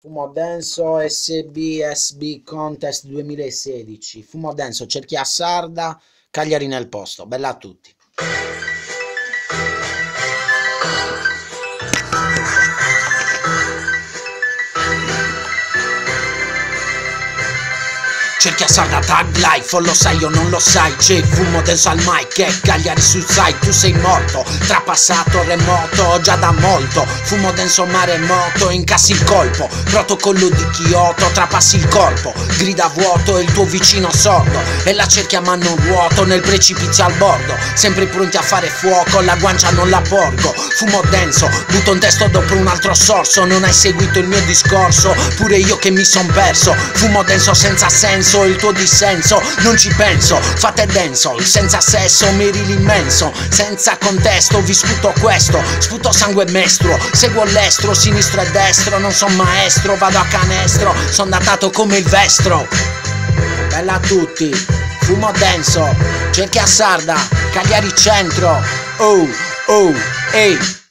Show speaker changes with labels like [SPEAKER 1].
[SPEAKER 1] Fumo denso SBSB Contest 2016. Fumo denso, cerchi a sarda, Cagliari nel posto. Bella a tutti. Cerchi a sarda tag life, o lo sai o non lo sai. C'è fumo denso al mic e Cagliari sul site Tu sei morto, trapassato remoto già da molto. Fumo denso maremoto, incassi il colpo. Protocollo di Kyoto, trapassi il corpo. Grida vuoto il tuo vicino sordo. E la cerchi a mano vuoto nel precipizio al bordo. Sempre pronti a fare fuoco, la guancia non la porgo. Fumo denso, butto un testo dopo un altro sorso. Non hai seguito il mio discorso, pure io che mi son perso. Fumo denso senza senso senso il tuo dissenso Non ci penso, fate denso Senza sesso miri l'immenso. Senza contesto vi sputo questo. Sputo sangue mestro Seguo l'estro, sinistro e destro. Non son maestro, vado a canestro. Son datato come il vestro. Bella a tutti Fumo denso. Cerchi a sarda Cagliari centro. Oh, oh, ehi